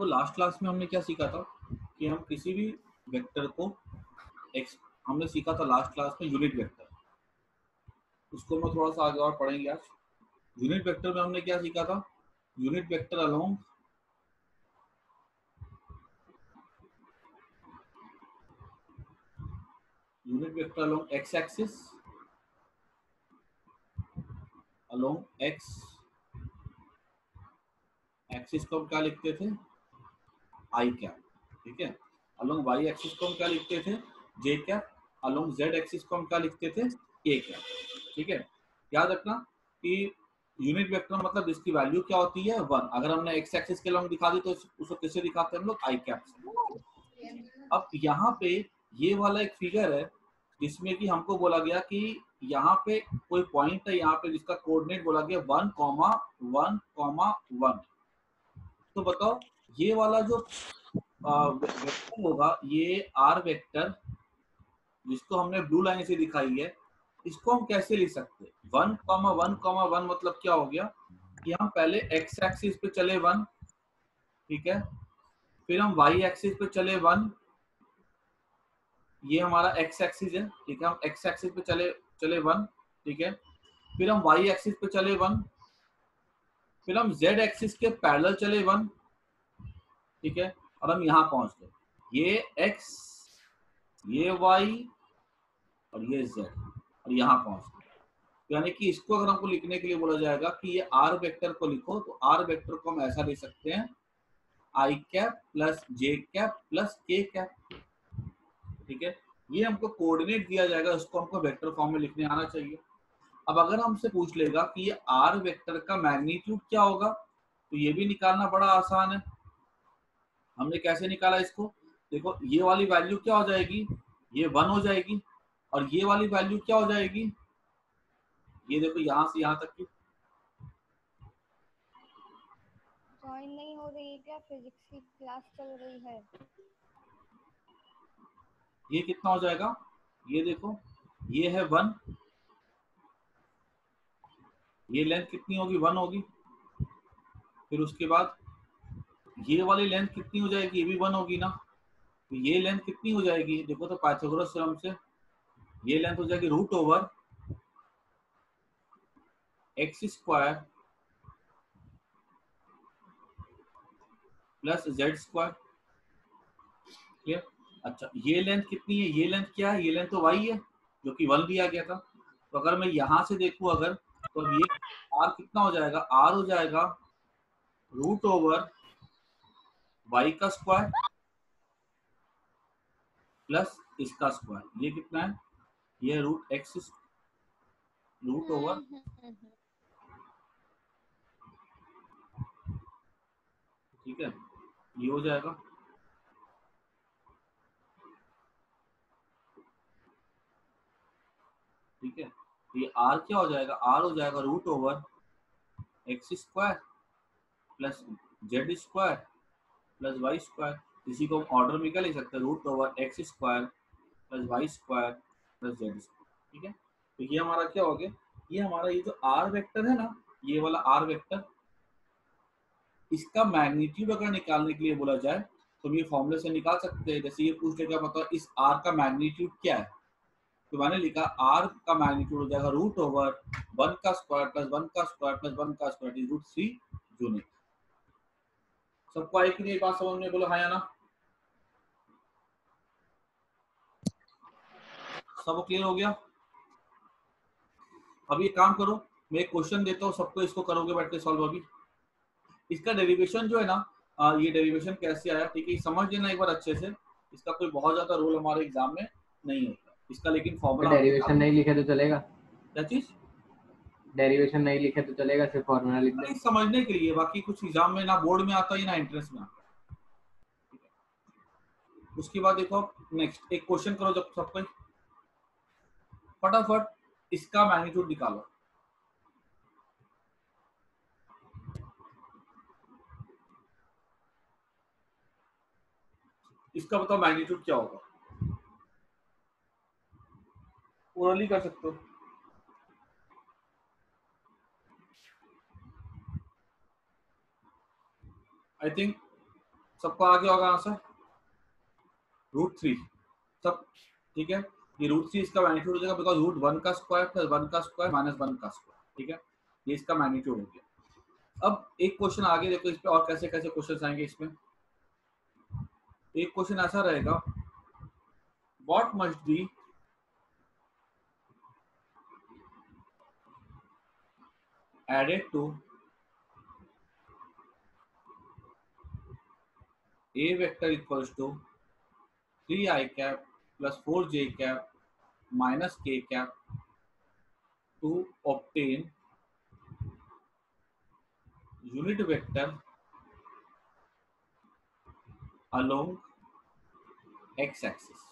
तो last class में हमने क्या सीखा था? कि हम किसी भी वेक्टर को एक्स हमने सीखा था लास्ट क्लास में यूनिट वेक्टर उसको मैं थोड़ा सा आगे और पढ़ेंगे आज। यूनिट वेक्टर में हमने क्या सीखा था? Unit vector along unit vector along X axis along X axis को हम क्या लिखते थे? आई कैप, ठीक है? अलोंग वाई एक्सिस को हम क्या लिखते थे? J cap along Z axis को हम क्या लिखते थे? के कैप, ठीक है? याद रखना कि यूनिट वेक्टर मतलब इसकी वैल्यू क्या होती है? वन अगर हमने एक्स एक्सिस के लॉन्ग दिखा दी तो उसको किससे दिखाते हैं हम लोग? आई कैप से। अब यहाँ पे ये वाला एक फिगर है, जिसमें कि हमको बोला गया कि यहाँ पे कोई पॉइंट है, यहाँ पे जिसका कोऑर्डिनेट बोला गया one comma one comma one तो बताओ ये वाला जो वेक्टर होगा, ये आर वेक्टर जिसको हमने ब्लू लाइन से दिखाई है, इसको हम कैसे लिख सकते one comma one comma one मतलब क्या हो गया? कि हम पहले एक्स एक्सिस पे चले वन ठीक है? फिर हम वाई एक्सिस पे चले वन ये हमारा एक्स एक्सिस है, ठीक है? हम एक्स एक्सिस पे चले चले वन ठीक है? फिर हम वाई एक्सिस पे चले वन फिर हम जेड एक्सिस के पैरेलल चले वन ठीक है? और हम यहाँ पहुँच गए। ये एक्स ये वाई और ये जेड और यहाँ पहुँच गए। तो यानी कि इसको अगर हमको लिखने के लिए बोला जाएगा कि ये आर वेक्टर को लिखो तो आर वेक्टर को हम ऐसा लिख सकते हैं। I cap plus J cap plus K cap ठीक है? ये हमको कोऑर्डिनेट दिया जाएगा, उसको हमको वेक्टर फॉर्म में लिखने आना चाहिए। अब अगर हमसे पूछ लेगा कि ये आर वेक्टर का मैग्नीट्यूड क्या होगा तो ये भी निकालना बड़ा आसान है। हमने कैसे निकाला इसको? देखो ये वाली वैल्यू क्या हो जाएगी? ये वन हो जाएगी। और ये वाली वैल्यू क्या हो जाएगी? ये देखो यहाँ से यहाँ तक की। ज्वाइन नहीं हो रही है क्या? फिजिक्स की क्लास चल रही है। ये कितना हो जाएगा? ये देखो ये है वन ये लेंथ कितनी होगी? वन होगी। फिर उसके बाद ये वाली लेंथ कितनी हो जाएगी? ये भी वन होगी ना? तो ये लेंथ कितनी हो जाएगी? देखो तो पाइथागोरस थ्योरम से। ये लेंथ हो जाएगी root over X square plus Z square clear अच्छा ये लेंथ कितनी है? ये लेंथ क्या है? ये लेंथ तो वाई है, जो कि वन दिया गया था। तो अगर मैं यहाँ से देखूँ अगर तो ये आर कितना हो जाएगा? आर हो जाएगा रूट ओवर वाई का स्क्वायर प्लस इसका स्क्वायर ये कितना है? ये रूट एक्स रूट ओवर ठीक है? ये हो जाएगा। ठीक है? ये आर क्या हो जाएगा? आर हो जाएगा root over X square plus Z square plus Y square इसी को हम ऑर्डर में क्या लिख सकते हैं root over X square plus Y square plus Z square ठीक है? तो ये हमारा क्या हो गया? ये हमारा ये जो आर वेक्टर है ना, ये वाला आर वेक्टर इसका मैग्नीट्यूड अगर निकालने के लिए बोला जाए तो हम ये फॉर्मूले से निकाल सकते हैं। जैसे ये पूछ लेगा, बताओ इस आर का मैग्नीट्यूड क्या है? तो मैंने लिखा आर का मैग्नीट्यूड हो जाएगा रूट ओवर वन का स्क्वायर प्लस वन का स्क्वायर प्लस वन का स्क्वायर रूट थ्री यूनिट सबको आई कि नहीं? बात समझ में? बोलो हाँ या ना सब क्लियर हो गया? अभी एक काम करो मैं एक क्वेश्चन देता हूँ सबको इसको करोगे बैठ के सॉल्व अभी। इसका डेरिवेशन जो है ना आ, ये डेरिवेशन कैसे आया? ठीक है समझ लेना एक बार अच्छे से। इसका कोई बहुत ज़्यादा रोल हमारे एग्ज़ाम में नहीं होता। इसका लेकिन फॉर्मूला डेरिवेशन नहीं लिखे तो चलेगा। क्या चीज़? डेरिवेशन नहीं लिखे तो चलेगा, सिर्फ़ फॉर्मूला लिख नहीं, समझने के लिए, बाकी कुछ एग्ज़ाम में ना बोर्ड में आता है ना एंट्रेंस में आता। उसके बाद देखो नेक्स्ट एक क्वेश्चन करो जब सबको फटाफट इसका मैग्नीट्यूड निकालो। इसका बताओ मैग्नीट्यूड क्या होगा? कर सकते हो। आई थिंक सबको आ गया होगा आंसर रूट थ्री सब, ठीक है? ये रूट थ्री इसका मैग्नीट्यूड हो जाएगा बिकॉज़ रूट वन का स्क्वायर प्लस वन का स्क्वायर माइनस वन का स्क्वायर ठीक है? ये इसका मैग्नीट्यूड हो गया। अब एक क्वेश्चन आगे देखो इस पे और कैसे कैसे क्वेश्चन आएँगे इसमें एक क्वेश्चन ऐसा रहेगा what must be added to a vector equals to 3i cap plus 4j cap minus k cap to obtain unit vector along x axis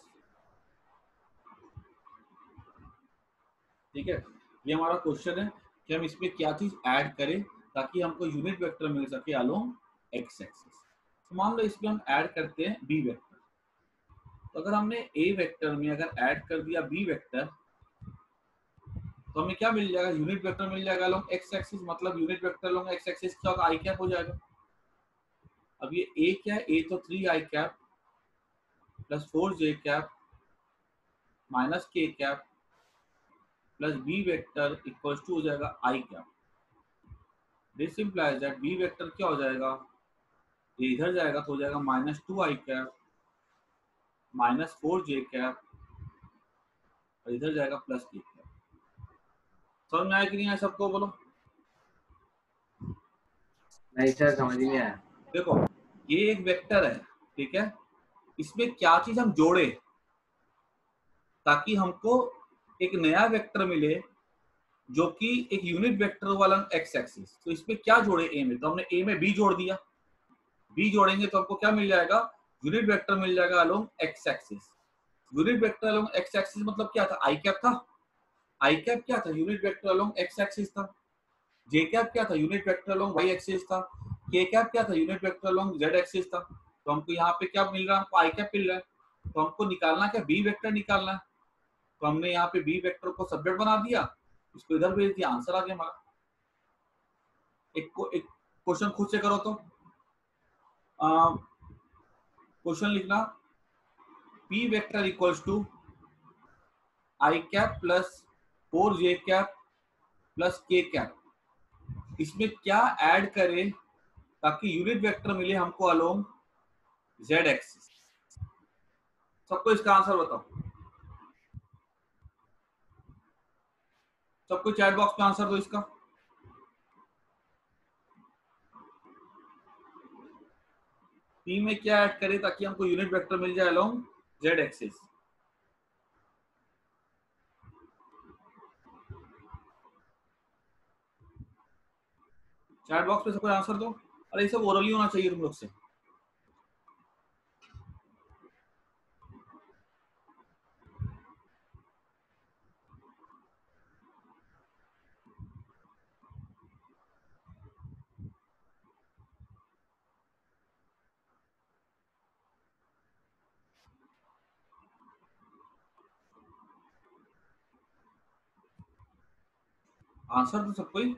ठीक है ये हमारा क्वेश्चन है कि हम इसमें क्या चीज़ ऐड करें ताकि हमको यूनिट वेक्टर मिल सके अलोंग एक्स एक्सिस तो मान लो इसमें हम ऐड करते हैं बी वेक्टर तो अगर हमने ए वेक्टर में अगर ऐड कर दिया बी वेक्टर तो हमें क्या मिल जाएगा? यूनिट वेक्टर मिल जाएगा अलोंग एक्स एक्सिस मतलब unit vector along X axis होगा आई कैप हो जाएगा। अब ये ए क्या है? ए तो three I cap plus four J cap minus K cap plus B vector equals to हो जाएगा I cap this implies that B vector क्या हो जाएगा? ये इधर जाएगा तो हो जाएगा minus two I cap minus four J cap और इधर जाएगा प्लस के कैप। समझ में आया कि नहीं आया सबको? बोलो। नहीं सर समझ नहीं आया। देखो ये एक वेक्टर है ठीक है? इसमें क्या चीज़ हम जोड़े? ताकि हमको एक नया वेक्टर मिले जो कि एक यूनिट वेक्टर वाला एक्स एक्सिस तो इसमें क्या जोड़े? ए में। तो हमने ए में बी जोड़ दिया। बी जोड़ेंगे तो हमको क्या मिल जाएगा? यूनिट वेक्टर मिल जाएगा along X axis unit vector along X axis मतलब क्या था? आई कैप था? आई कैप क्या था? Unit vector along X axis था. जे कैप क्या था? Unit vector along Y axis था. के कैप क्या था? Unit vector along Z axis था. तो हमको यहाँ पे क्या मिल रहा है? आई कैप मिल रहा है. तो हमको निकालना क्या? बी वेक्टर निकालना है. तो हमने यहाँ पे बी वेक्टर को सब्जेक्ट बना दिया. इसको इधर भेज दिया. आंसर आ गया हमारा. एक को, एक क्वेश्चन खुद से करो तो. क्वेश्चन लिखना। P vector equals to I cap plus four J cap plus K cap इसमें क्या ऐड करें ताकि यूनिट वेक्टर मिले हमको अलोंग जेड एक्सिस सबको इसका आंसर बताओ। सबको चैट बॉक्स में आंसर दो इसका। पी में क्या ऐड करें ताकि हमको यूनिट वेक्टर मिल जाए along Z axis chat box में सबको आंसर दो। अरे ये सब ओरली होना चाहिए तुम लोग से। आंसर तो सबको ही।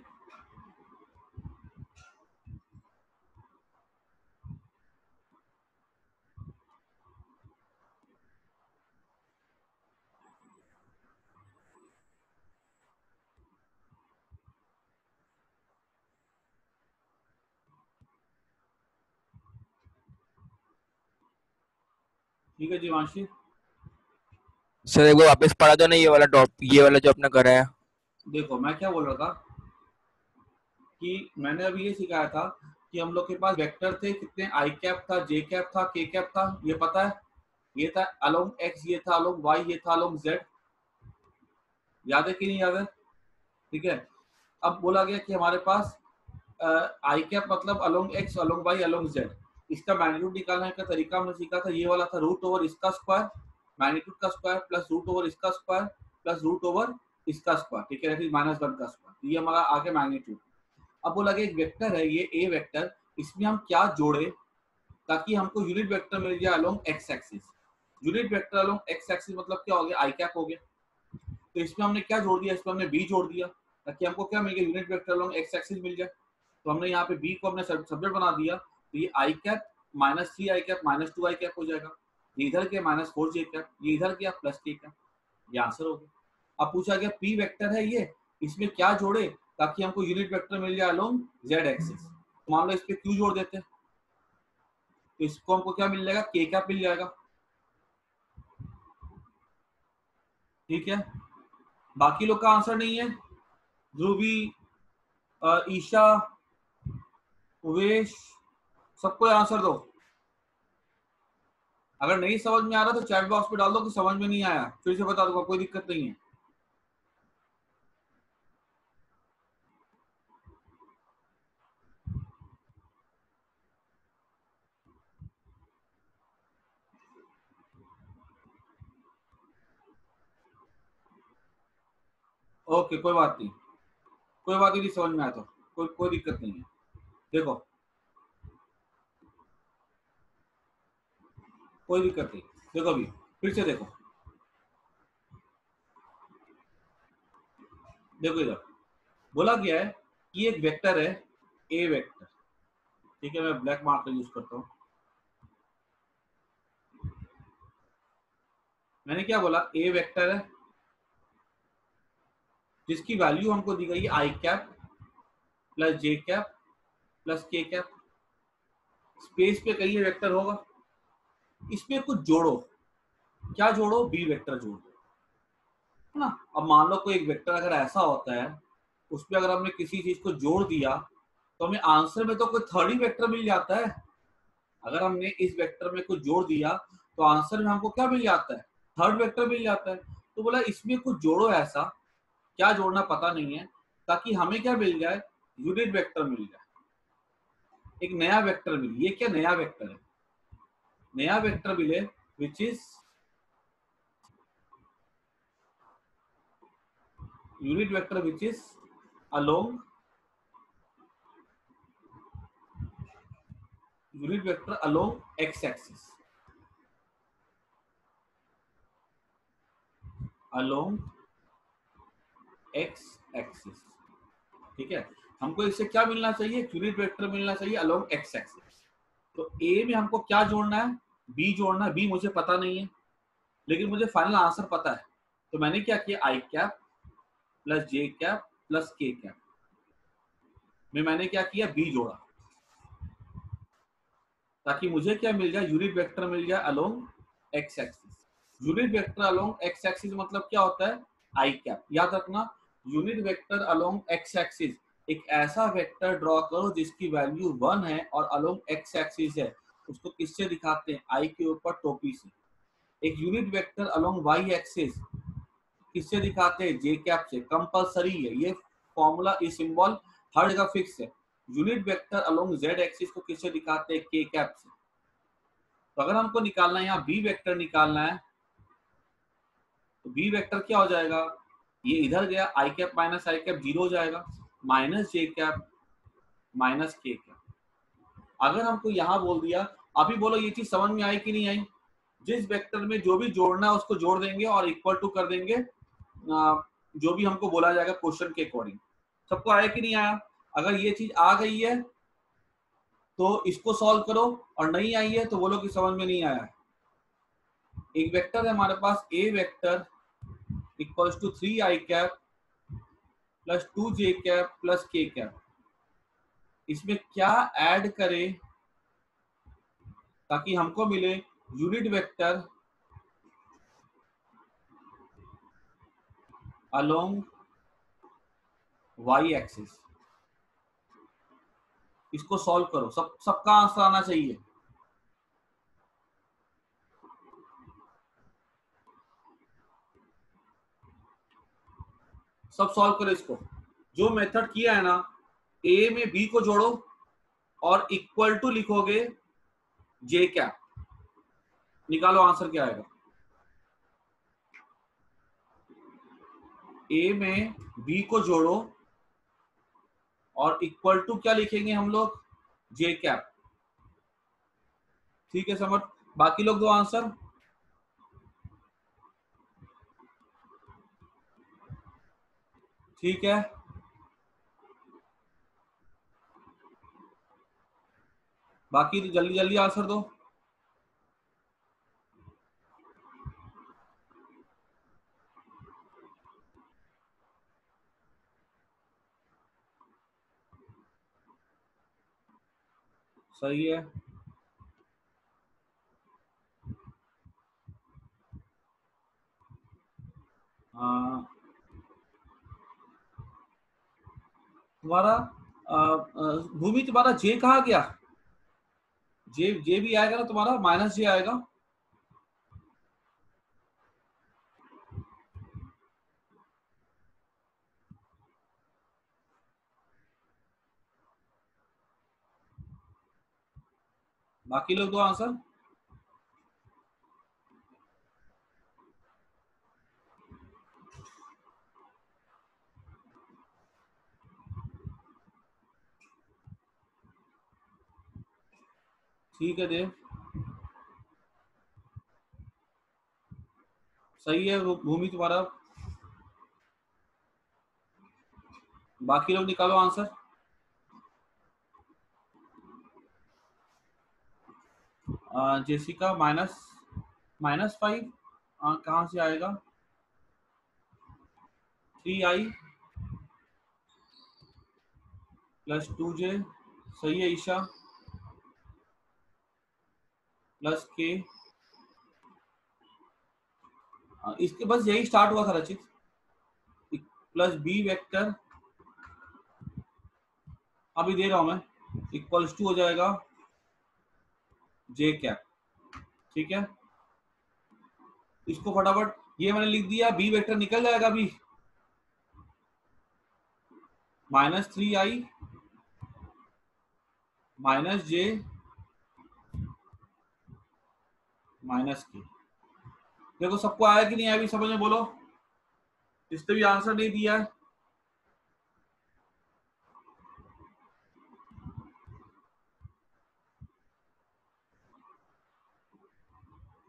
ठीक है जी वांशी सर, एक बार वापस पढ़ा दो ना ये वाला टॉप ये वाला जो अपने करा है। देखो, मैं क्या बोल रहा था कि मैंने अभी ये सिखाया था कि हम लोग के पास वेक्टर थे, कितने आई कैप था जे कैप था के कैप था, ये पता है? ये था अलोंग एक्स ये था अलोंग वाई ये था अलोंग जेड याद है कि नहीं याद है? ठीक है? अब बोला गया कि हमारे पास आई कैप मतलब along X along Y along Z इसका मैग्नीट्यूड निकालने का तरीका हमने सीखा था, ये वाला था रूट ओवर इसका स्क्वायर मैग्नीट्यूड का स्क्वायर प्लस रूट ओवर इसका स्क्वायर प्लस रूट ओवर इसका स्क्वायर ठीक है माइनस वन का स्क्वायर तो ये हमारा आगे मैग्नीट्यूड अब बोला गया एक वेक्टर है, ये ए वेक्टर इसमें हम क्या जोड़े ताकि हमको यूनिट वेक्टर मिल जाए along x axis unit vector along x axis मतलब क्या हो गया? आई कैप हो गया। तो इसमें हमने क्या जोड़ दिया? इसमें हमने बी जोड़ दिया ताकि हमको क्या मिल गया? Unit vector along x axis मिल जाए। तो हमने यहाँ पे बी को हमने सब्जेक्ट बना दिया। तो ये i cap minus three i cap minus two i cap हो जाएगा। ये इधर के माइनस फोर जे कैप ये इधर के प्लस के कैप ये आंसर हो गया। अब पूछा गया पी वेक्टर है ये, इसमें क्या जोड़े ताकि हमको यूनिट वेक्टर मिल जाए अलोंग जेड एक्सिस मान लो इस पे क्यू जोड़ देते तो इसको हमको क्या मिल जाएगा? के कैप मिल जाएगा। ठीक है? बाकी लोग का आंसर नहीं है। ध्रुवी ईशा उवेश सबको आंसर दो। अगर नहीं समझ में आ रहा तो चैट बॉक्स पे डाल दो कि समझ में नहीं आया। फिर से बता दूँगा, कोई दिक्कत नहीं है। ओके, कोई बात नहीं। कोई बात नहीं, समझ में आया तो कोई कोई दिक्कत नहीं है। देखो। कोई दिक्कत नहीं। देखो अभी, फिर से देखो। देखो इधर। बोला गया है कि एक वेक्टर है ए वेक्टर ठीक है, मैं ब्लैक मार्कर यूज़ करता हूँ। मैंने क्या बोला? ए वेक्टर है। जिसकी वैल्यू हमको दी गई i cap plus j cap plus k cap space पे कहीं वेक्टर होगा। इसमें कुछ जोड़ो। क्या जोड़ो? बी वेक्टर जोड़। दो है ना? अब मान लो कोई एक वेक्टर अगर ऐसा होता है, उसमें अगर हमने किसी चीज़ को जोड़ दिया तो हमें आंसर में तो कोई थर्ड ही वेक्टर मिल जाता है। अगर हमने इस वेक्टर में कुछ जोड़ दिया तो आंसर में हमको क्या मिल जाता है? थर्ड वेक्टर मिल जाता है। तो बोला इसमें कुछ जोड़ो ऐसा क्या जोड़ना पता नहीं है, ताकि हमें क्या मिल जाए? यूनिट वेक्टर मिल जाए। एक नया वेक्टर मिले। ये क्या नया वेक्टर है? नया वेक्टर मिले which is unit vector which is along unit vector along x axis along x axis ठीक है? हमको इससे क्या मिलना चाहिए? यूनिट वेक्टर मिलना चाहिए अलोंग एक्स एक्सिस तो ए में हमको क्या जोड़ना है? बी जोड़ना है। बी मुझे पता नहीं है। लेकिन मुझे फाइनल आंसर पता है। तो मैंने क्या किया? I cap plus j cap plus k cap में मैंने क्या किया? बी जोड़ा। ताकि मुझे क्या मिल जाए? यूनिट वेक्टर मिल जाए along x axis unit vector along x axis मतलब क्या होता है? आई कैप याद रखना unit vector along x axis एक ऐसा वेक्टर ड्रॉ करो जिसकी वैल्यू वन है और अलोंग एक्स एक्सिस है। उसको किससे दिखाते हैं? आई के ऊपर टोपी से। एक unit vector along y axis किससे दिखाते हैं? जे कैप से। कंपलसरी है। ये फॉर्मूला ये सिंबल हर जगह फिक्स है। Unit vector along z axis को किससे दिखाते हैं? के कैप से। तो अगर हमको निकालना है यहाँ बी वेक्टर निकालना है तो बी वेक्टर क्या हो जाएगा? ये इधर गया i cap minus i cap zero हो जाएगा। Minus j cap minus k cap अगर हमको यहाँ बोल दिया, अभी बोलो ये चीज़ समझ में आई कि नहीं आई? जिस वेक्टर में जो भी जोड़ना है उसको जोड़ देंगे और इक्वल टू कर देंगे। जो भी हमको बोला जाएगा क्वेश्चन के अकॉर्डिंग सबको आया कि नहीं आया? अगर ये चीज़ आ गई है तो इसको सॉल्व करो। और नहीं आई है तो बोलो कि समझ में नहीं आया। एक वेक्टर है हमारे पास a vector equals to three i cap plus two j cap plus k cap इसमें क्या ऐड करें ताकि हमको मिले unit vector along y axis इसको सॉल्व करो। सब, सबका आंसर आना चाहिए। सब सॉल्व करो इसको। जो मेथड किया है ना ए में बी को जोड़ो और इक्वल टू लिखोगे जे क्या निकालो आंसर क्या आएगा? ए में बी को जोड़ो और इक्वल टू क्या लिखेंगे हम लोग? जे कैप ठीक है, समझ? बाकी लोग दो आंसर ठीक है। बाकी जल्दी जल्दी आंसर दो। सही है। हाँ। तुम्हारा भूमि तुम्हारा जे कहा गया? जे जे भी आएगा ना तुम्हारा, माइनस जे आएगा। बाकी लोग दो आंसर? ठीक है देव। सही है भूमि तुम्हारा। बाकी लोग निकालो answer. Jessica, minus minus five. कहाँ से आएगा? Three i. Plus two j. सही है ईशा। प्लस के इसके बस यही स्टार्ट हुआ था रचित। प्लस बी वेक्टर अभी दे रहा हूँ मैं। इक्वल्स टू हो जाएगा। जे कैप ठीक है? इसको फटाफट, ये मैंने लिख दिया। बी वेक्टर निकल जाएगा अभी। Minus three i minus j minus k. देखो सबको आया कि नहीं आया? अभी समझ में बोलो। जिसने भी आंसर नहीं दिया है।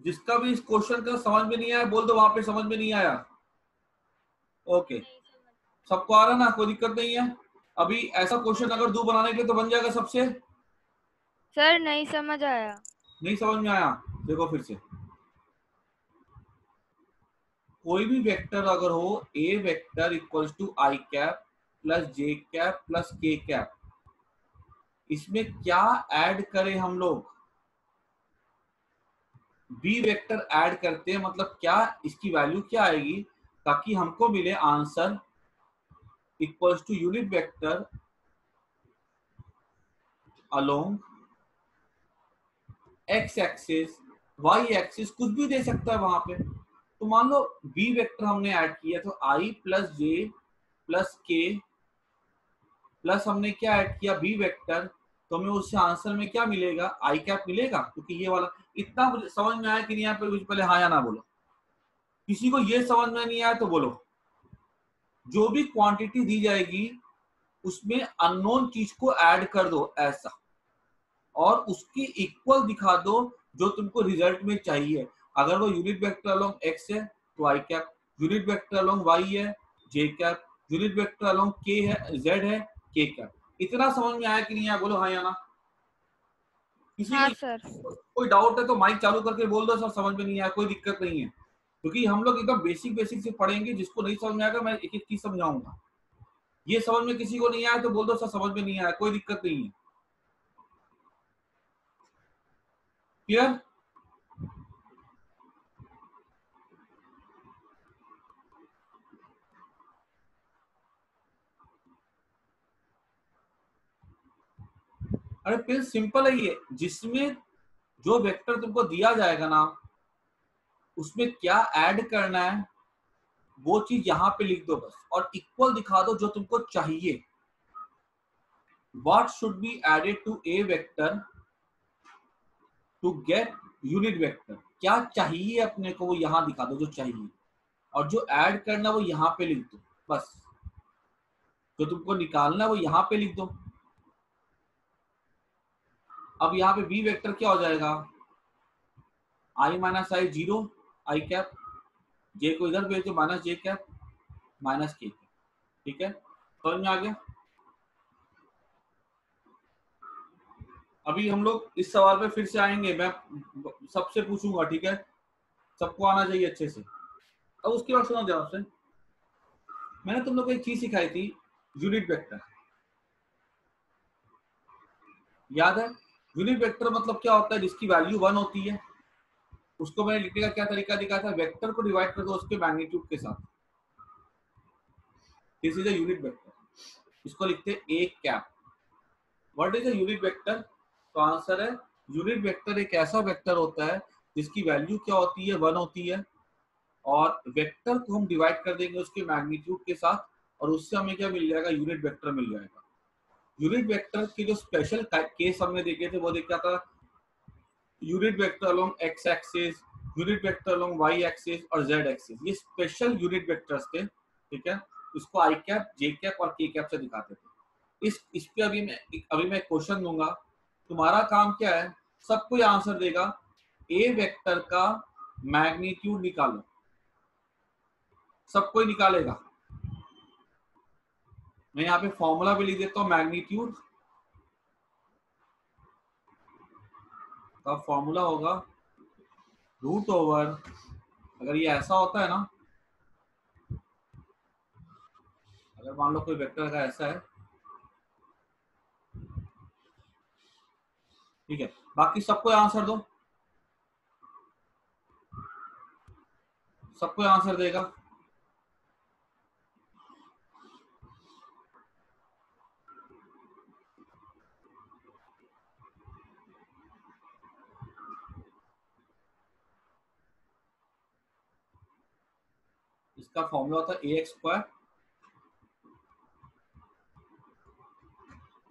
जिसका भी इस क्वेश्चन का समझ में नहीं आया बोल दो वहाँ पे समझ में नहीं आया। ओके सबको आ रहा ना? कोई दिक्कत नहीं है। अभी ऐसा क्वेश्चन अगर दो बनाने के लिए तो बन जाएगा सबसे। सर नहीं समझ आया। नहीं समझ में आया। देखो फिर से। कोई भी वेक्टर अगर हो a vector equals to i cap plus j cap plus k cap इसमें क्या ऐड करें हम लोग? बी वेक्टर ऐड करते हैं मतलब क्या इसकी वैल्यू क्या आएगी? ताकि हमको मिले answer equals to unit vector along x axis y axis कुछ भी दे सकता है वहाँ पे। तो मान लो बी वेक्टर हमने ऐड किया तो i plus j plus k plus हमने क्या ऐड किया? बी वेक्टर तो हमें उससे आंसर में क्या मिलेगा? आई कैप मिलेगा? क्योंकि ये वाला इतना समझ में आया कि नहीं आया पे पहले हाँ या ना बोलो। किसी को ये समझ में नहीं आया तो बोलो। जो भी क्वांटिटी दी जाएगी, उसमें अननोन चीज़ को ऐड कर दो, ऐसा। और उसकी इक्वल दिखा दो जो तुमको रिज़ल्ट में चाहिए। अगर वो यूनिट वेक्टर अलोंग एक्स है तो i cap unit vector along y है j cap unit vector along k है जेड है के कैप इतना समझ में आया कि नहीं आया? बोलो हाँ या ना? किसी हाँ सर। कोई डाउट है तो माइक चालू करके बोल दो सर समझ में नहीं आया कोई दिक्कत नहीं है। क्योंकि हम लोग एकदम बेसिक बेसिक से पढ़ेंगे जिसको नहीं समझ में आएगा मैं एक एक चीज़ समझाऊँगा। ये समझ में किसी को नहीं आया तो बोल दो सर समझ में नहीं आया कोई दिक्कत नहीं है। क्लियर अरे फिर सिंपल है ये। जिसमें जो वेक्टर तुमको दिया जाएगा ना, उसमें क्या ऐड करना है, वो चीज़ यहाँ पे लिख दो बस। और इक्वल दिखा दो जो तुमको चाहिए। What should be added to a vector? To get unit vector. क्या चाहिए अपने को वो यहाँ दिखा दो जो चाहिए। और जो ऐड करना वो यहाँ पे लिख दो। बस। जो तुमको निकालना वो यहाँ पे लिख दो। अब यहाँ पे बी वेक्टर क्या हो जाएगा? I minus i zero i cap j को इधर भेज दो minus j cap minus k cap ठीक है? समझ में आ गया? अभी हम लोग इस सवाल पे फिर से आएँगे। मैं सबसे पूछूँगा, ठीक है? सबको आना चाहिए अच्छे से। अब उसके बाद सुनो ध्यान से मैंने तुम लोग को एक चीज़ सिखाई थी यूनिट वेक्टर याद है? यूनिट वेक्टर मतलब क्या होता है? जिसकी वैल्यू वन होती है। उसको मैंने लिखने का क्या तरीका दिखाया था? वेक्टर को डिवाइड कर दो उसके मैग्नीट्यूड के साथ। This is a unit vector इसको लिखते हैं a cap what is a unit vector तो आंसर है यूनिट वेक्टर एक ऐसा वेक्टर होता है, जिसकी वैल्यू क्या होती है? वन होती है। और वेक्टर को हम डिवाइड कर देंगे उसके मैग्नीट्यूड के साथ, और उससे हमें क्या मिल जाएगा? यूनिट वेक्टर मिल जाएगा। यूनिट वेक्टर के जो स्पेशल केस हमने देखे थे, वो देखा था? Unit vector along x axis unit vector along y axis और जेड एक्सिस ये स्पेशल यूनिट वेक्टर्स थे, ठीक है? इसको आई कैप जे कैप और के कैप से दिखाते थे। इस इस पे अभी मैं अभी मैं क्वेश्चन दूँगा। तुम्हारा काम क्या है? सब कोई आंसर देगा। ए वेक्टर का मैग्नीट्यूड निकालो। सब कोई निकालेगा। मैं यहाँ पे फॉर्मूला भी लिख देता हूँ मैग्नीट्यूड का फॉर्मूला होगा रूट ओवर अगर ये ऐसा होता है ना, अगर मान लो कोई वेक्टर का ऐसा है ठीक है। बाकी सबको आंसर दो। सबको आंसर देगा। इसका फॉर्मूला होता है ए एक्स स्क्वायर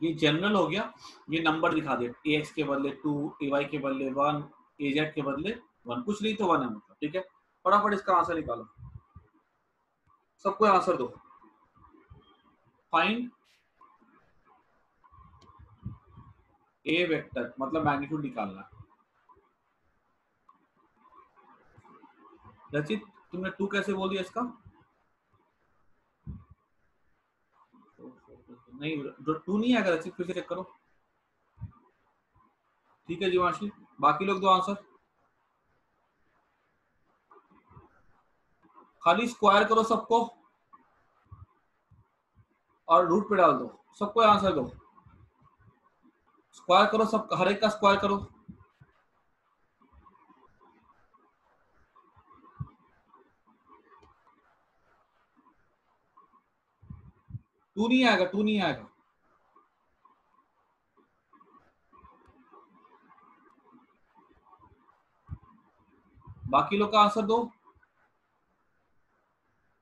ये जनरल हो गया। ये नंबर दिखा दे ए एक्स के बदले टू ए वाई के बदले वन ए जेड के बदले वन कुछ नहीं तो वन है मतलब ठीक है? फटाफट इसका आंसर निकालो। सबको आंसर दो। फाइंड ए वेक्टर मतलब मैग्नीट्यूड निकालना। रचित, तुमने टू कैसे बोल दिया इसका? नहीं टू नहीं आएगा रचित फिर से चेक करो। ठीक है जीवांशी, बाकी लोग दो आंसर खाली स्क्वायर करो सबको और रूट पे डाल दो। सबको आंसर दो स्क्वायर करो सब, हर एक का स्क्वायर करो। टू नहीं आएगा टू नहीं आएगा। बाकी लोग का आंसर दो।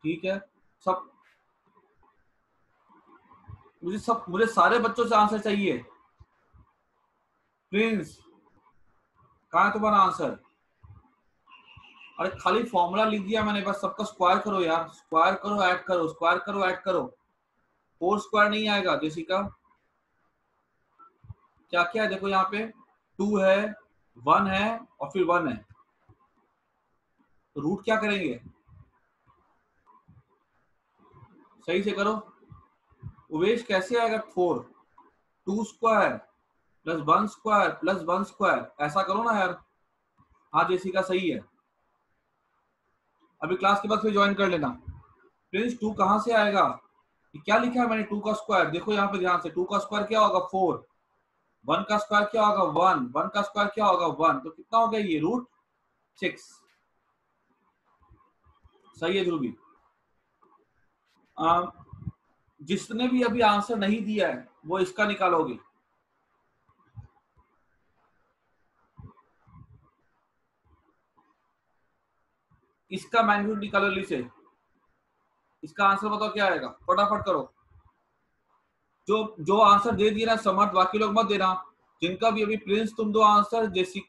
ठीक है, सब मुझे सब मुझे सारे बच्चों से आंसर चाहिए। प्रिंस कहा है तुम्हारा आंसर? अरे खाली फॉर्मूला लिख दिया मैंने, बस सबका स्क्वायर करो यार। स्क्वायर करो ऐड करो स्क्वायर करो ऐड करो। फोर स्क्वायर नहीं आएगा जैसी जेसिका क्या क्या है? देखो यहाँ पे, टू है, वन है और फिर वन है। तो रूट क्या करेंगे? सही से करो। उवेश कैसे आएगा four two square plus one square plus one square. ऐसा करो ना यार। हाँ जैसी जेसिका सही है। अभी क्लास के बाद फिर ज्वाइन कर लेना। प्रिंस टू कहाँ से आएगा? क्या लिखा है मैंने? टू का स्क्वायर देखो यहाँ पे ध्यान से, टू का स्क्वायर क्या होगा? फोर वन का स्क्वायर क्या होगा? वन वन का स्क्वायर क्या होगा? वन तो कितना हो गया ये? रूट सिक्स सही है ध्रुवी? जिसने भी अभी आंसर नहीं दिया है, वो इसका निकालोगे। इसका मैग्नीट्यूड निकालो ली से इसका आंसर बताओ, क्या आएगा? फटाफट करो। जो जो आंसर दे दिए ना, समर्थ, बाकी लोग मत देना। जिनका भी अभी प्रिंस तुम दो आंसर, जैसी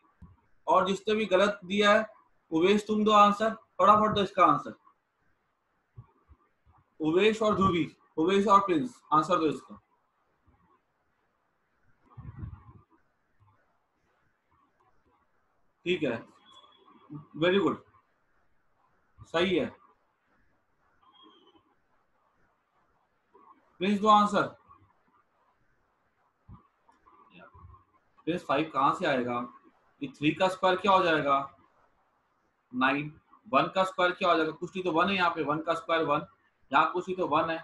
और जिसने भी गलत दिया है उवेश तुम दो आंसर। फटाफट दो इसका आंसर। उवेश और ध्रुवी। उवेश और प्रिंस आंसर दो इसका। ठीक है। वेरी गुड सही है। प्लीज़ दो आंसर फाइव कहाँ से आएगा? ये थ्री का स्क्वायर क्या हो जाएगा? नाइन वन का स्क्वायर क्या हो जाएगा? कुछ नहीं तो वन है यहाँ पे. वन का स्क्वायर वन यहाँ कुछ नहीं तो वन है.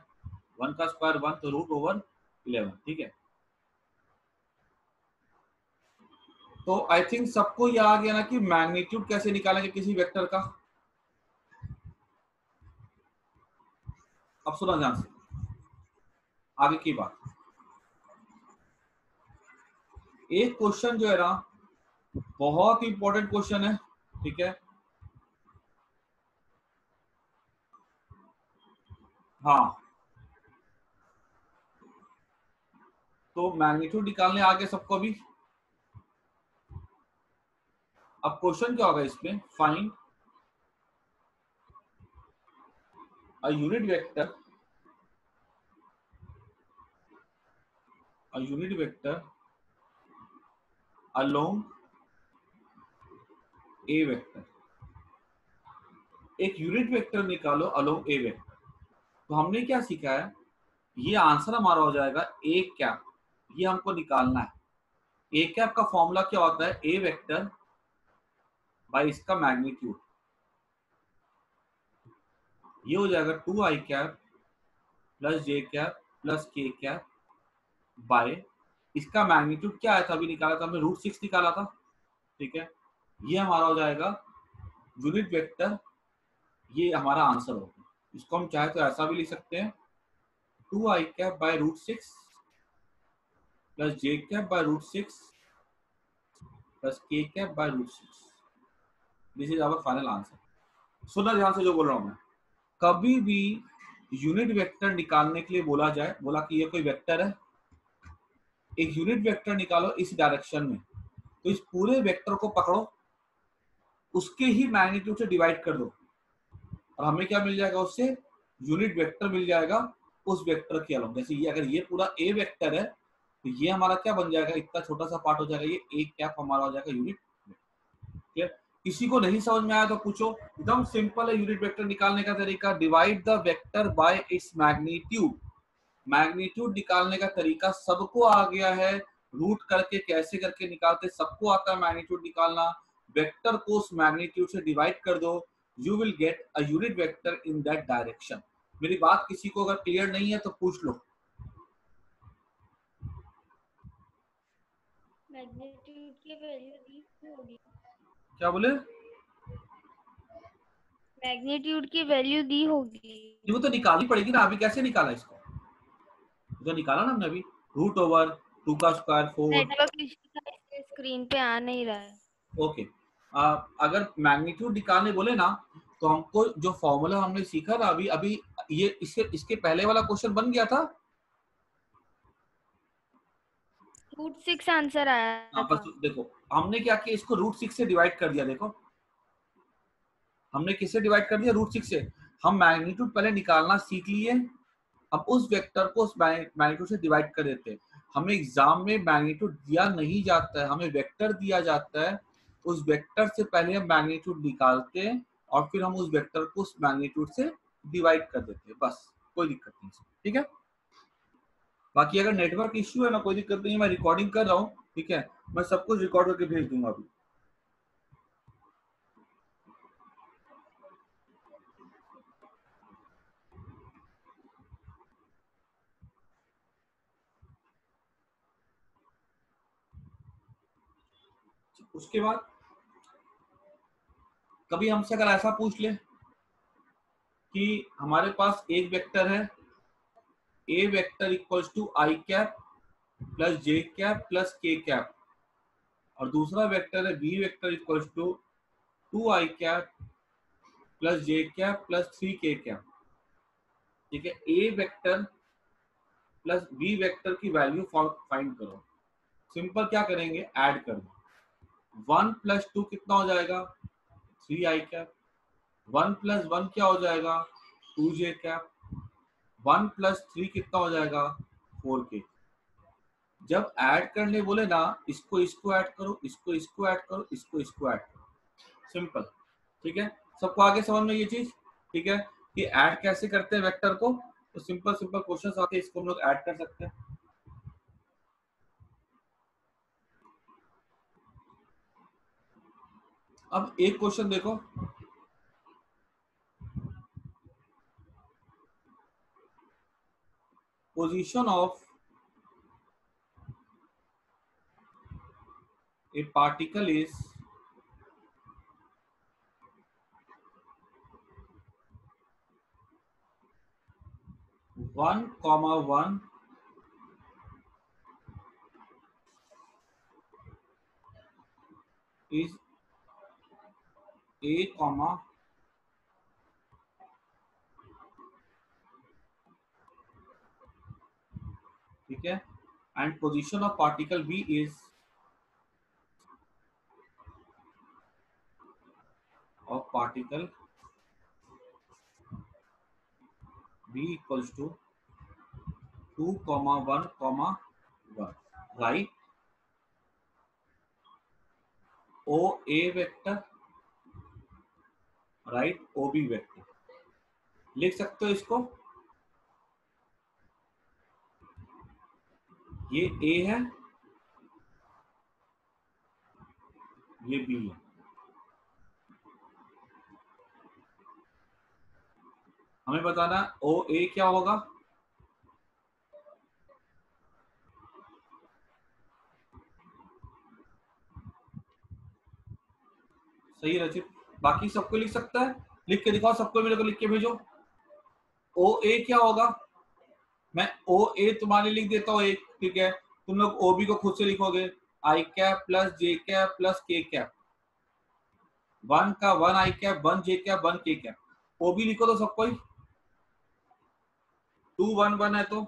वन का स्क्वायर वन तो रूट ओवर इलेवन ठीक है? तो आई थिंक सबको ये आ गया ना कि मैग्नीट्यूड कैसे निकालेंगे किसी वेक्टर का? अब सुना ध्यान से। आगे की बात। एक क्वेश्चन जो है ना, बहुत इंपॉर्टेंट क्वेश्चन है, ठीक है? हाँ। तो मैग्नीट्यूड निकालने आ गए सबको भी अब क्वेश्चन क्या होगा इसमें? Find a unit vector a unit vector along a vector एक यूनिट वेक्टर निकालो अलोंग ए वेक्टर तो हमने क्या सीखा है? ये आंसर हमारा हो जाएगा ए कैप ये हमको निकालना है. ए कैप का फॉर्मूला क्या होता है? ए वेक्टर बाय इसका मैग्नीट्यूड ये हो जाएगा two i cap plus j cap plus k cap by. इसका मैग्नीट्यूड क्या आया था, अभी निकाला था, हमने रूट सिक्स निकाला था। ठीक है? ये हमारा हो जाएगा यूनिट वेक्टर ये हमारा आंसर होगा। इसको हम चाहे तो ऐसा भी लिख सकते हैं। Two i cap by root six plus j cap by root six plus k cap by root six this is our final answer सुना ध्यान से जो बोल रहा हूँ मैं। कभी भी यूनिट वेक्टर निकालने के लिए बोला जाए, बोला कि ये कोई वेक्टर है एक यूनिट वेक्टर निकालो इस डायरेक्शन में। तो इस पूरे वेक्टर को पकड़ो, उसके ही मैग्नीट्यूड से डिवाइड कर दो। और हमें क्या मिल जाएगा उससे? यूनिट वेक्टर मिल जाएगा उस वेक्टर के अलग जैसे ये अगर ये पूरा ए वेक्टर है तो ये हमारा क्या बन जाएगा? इतना छोटा सा पार्ट हो जाएगा, ये ए कैप हमारा हो जाएगा यूनिट क्लियर किसी को नहीं समझ में आया तो पूछो। एकदम सिंपल है यूनिट वेक्टर निकालने का तरीका। Divide the vector by its magnitude magnitude निकालने का तरीका सबको आ गया है। रूट करके कैसे करके निकालते सबको आता है मैग्नीट्यूड निकालना। वेक्टर को उस मैग्नीट्यूड से डिवाइड कर दो। You will get a unit vector in that direction मेरी बात किसी को अगर क्लियर नहीं है तो पूछ लो। मैग्नीट्यूड की वैल्यू दी होगी? क्या बोले? मैग्नीट्यूड की वैल्यू दी होगी। वो तो निकालनी पड़ेगी ना अभी कैसे निकाला इसको? जो निकाला ना हमने अभी? रूट ओवर टू का स्क्वायर फोर था स्क्रीन पे आ नहीं रहा है। ओके आ, अगर मैग्नीट्यूड निकालने बोले ना तो हमको जो फॉर्मूला हमने सीखा ना अभी अभी ये इसके इसके पहले वाला क्वेश्चन बन गया था? रूट सिक्स आंसर आया हाँ, था बस देखो हमने क्या किया इसको रूट सिक्स से डिवाइड कर दिया देखो। हमने किससे डिवाइड कर दिया? रूट सिक्स से। हम मैग्नीट्यूड पहले निकालना सीख लिए। अब उस वेक्टर को उस मैग्नीट्यूड से डिवाइड कर देते हैं। हमें एग्ज़ाम में मैग्नीट्यूड दिया नहीं जाता है, हमें वेक्टर दिया जाता है, उस वेक्टर से पहले हम मैग्नीट्यूड निकालते हैं और फिर हम उस वेक्टर को उस मैग्नीट्यूड से डिवाइड कर देते हैं। बस, कोई दिक्कत नहीं ठीक है? बाकी अगर नेटवर्क इश्यू है ना कोई दिक्कत नहीं मैं रिकॉर्डिंग कर रहा हूँ, ठीक है? मैं सब कुछ रिकॉर्ड करके भेज दूँगा अभी। उसके बाद कभी हमसे अगर ऐसा पूछ ले कि हमारे पास एक वेक्टर है a vector equals to i cap plus j cap plus k cap और दूसरा वेक्टर है b vector equals to two i cap plus j cap plus three k cap ठीक है? A vector plus b vector की value find करो। Simple क्या करेंगे? Add कर दो। वन प्लस टू कितना हो जाएगा? Three i cap. One plus one क्या हो जाएगा? Two j cap. One plus three कितना हो जाएगा? फोर के। जब ऐड करने बोले ना, इसको इसको ऐड करो, इसको इसको ऐड करो, इसको इसको ऐड करो। सिंपल। ठीक है? सबको आगे समझ में ये चीज़? ठीक है? कि ऐड कैसे करते हैं वेक्टर को? तो सिंपल सिंपल क्वेश्चन आते हैं, इसको हम लोग ऐड कर सकते हैं। अब एक क्वेश्चन देखो। Position of a particle is one comma one is a comma ठीक है? And position of particle b is of particle b equal to two comma one comma one right o a vector right o b vector लिख सकते हो इसको? ये A है, ये B है। हमें बताना ओ ए क्या होगा? सही रचित बाकी सबको लिख सकता है। लिख के दिखाओ सबको मेरे को लिख के भेजो। ओ ए क्या होगा? मैं ओ ए तुम्हारे लिख देता हूँ एक ठीक है? तुम लोग ओ बी को खुद से लिखोगे। I cap plus j cap plus k cap. One का one i cap one j cap one k cap. O b लिखो तो सबको ही। टू वन वन है तो।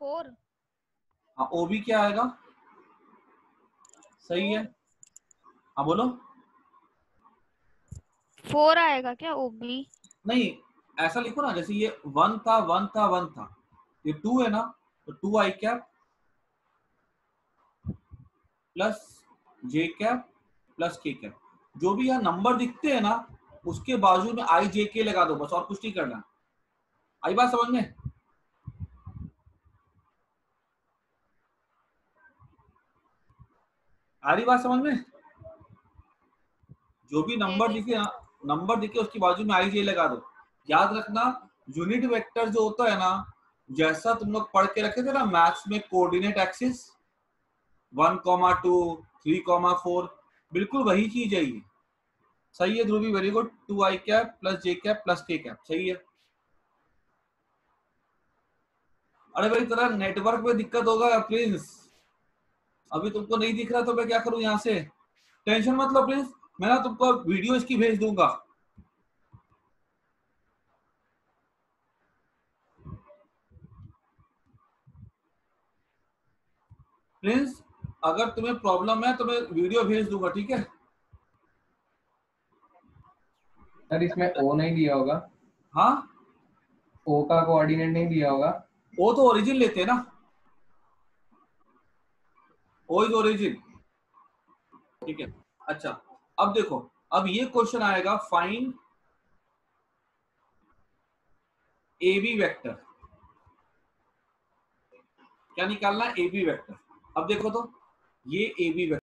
फोर। हाँ ओ बी क्या आएगा? सही है। हाँ बोलो। फोर आएगा क्या ओबी नहीं ऐसा लिखो ना जैसे ये वन था वन था वन था। ये टू है ना तो two i cap plus j cap plus k cap जो भी यहाँ नंबर दिखते हैं ना उसके बाजू में आई जे के लगा दो बस और कुछ नहीं करना। आई बात समझ में? आ रही बात समझ में? जो भी नंबर दिखे नंबर दिखे उसके बाजू में आई जे लगा दो। याद रखना यूनिट वेक्टर जो होता है ना जैसा तुम लोग पढ़ के रखे थे ना मैथ्स में coordinate axis one comma two three comma four बिल्कुल वही चीज़ है ये। सही है Dhruvi very good two i cap plus j cap plus k cap सही है। अरे भाई तेरा नेटवर्क में दिक्कत होगा प्लीज़ अभी तुमको नहीं दिख रहा तो मैं क्या करूँ यहाँ से? टेंशन मत लो प्लीज़ मैं ना तुमको वीडियो इसकी भेज दूँगा। प्रिंस अगर तुम्हें प्रॉब्लम है तो मैं वीडियो भेज दूँगा ठीक है? सर इसमें ओ नहीं दिया होगा। हाँ? ओ का कोऑर्डिनेट नहीं दिया होगा। ओ तो ओरिजिन लेते हैं ना। ओ इज़ ओरिजिन ठीक है। अच्छा अब देखो, अब ये क्वेश्चन आएगा फाइन ए बी वेक्टर क्या निकालना ए बी वेक्टर अब देखो तो ये ए बी वेक्टर